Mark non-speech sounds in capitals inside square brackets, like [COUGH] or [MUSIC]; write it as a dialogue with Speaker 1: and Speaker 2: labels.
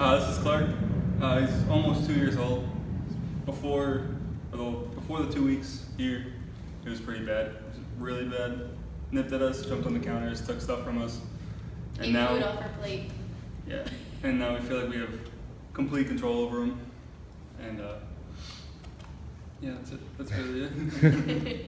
Speaker 1: Uh, this is Clark. Uh, he's almost two years old. Before, although before the two weeks here, it was pretty bad. It was really bad. Nipped at us, jumped on the counters, took stuff from us, and
Speaker 2: he
Speaker 1: now,
Speaker 2: food off her plate.
Speaker 1: yeah, and now we feel like we have complete control over him. And uh, yeah, that's it. That's really it. [LAUGHS]